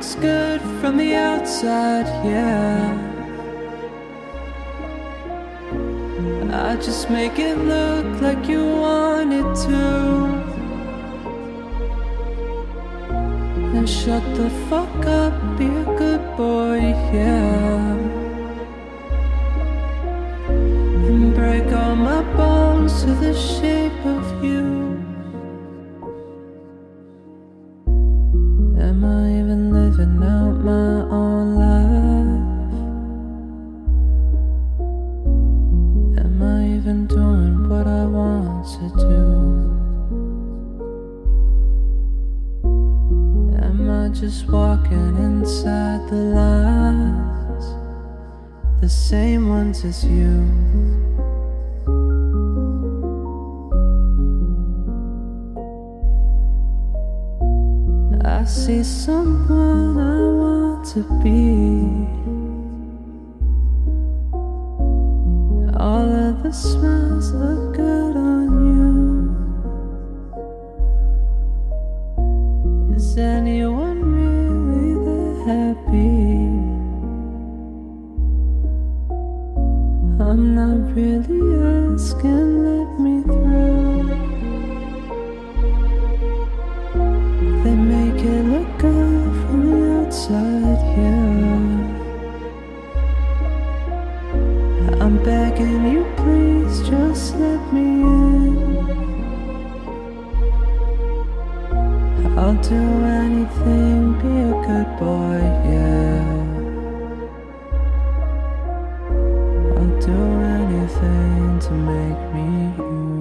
looks good from the outside, yeah. I just make it look like you want it to. And shut the fuck up, be a good boy, yeah. And break all my bones to the shape of you. Even doing what I want to do? Am I just walking inside the lines? The same ones as you. I see someone I want to be. Happy? I'm not really asking, let me through. They make it look good from the outside, yeah. I'm begging you, do anything, be a good boy, yeah. I'll do anything to make me you.